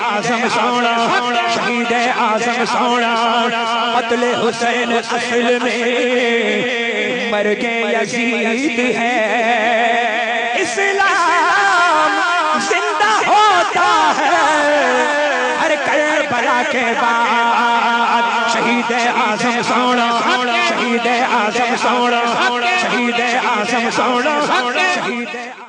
आज़म सोना, शहीद आज़म सोना कत्ल हुसैन असल में मर के यजीद है। इस्लाम ज़िंदा होता है, हर बला के बाद शहीद आज़म सोना, शहीद आज़म सोना, शहीद आज़म सोना, शहीद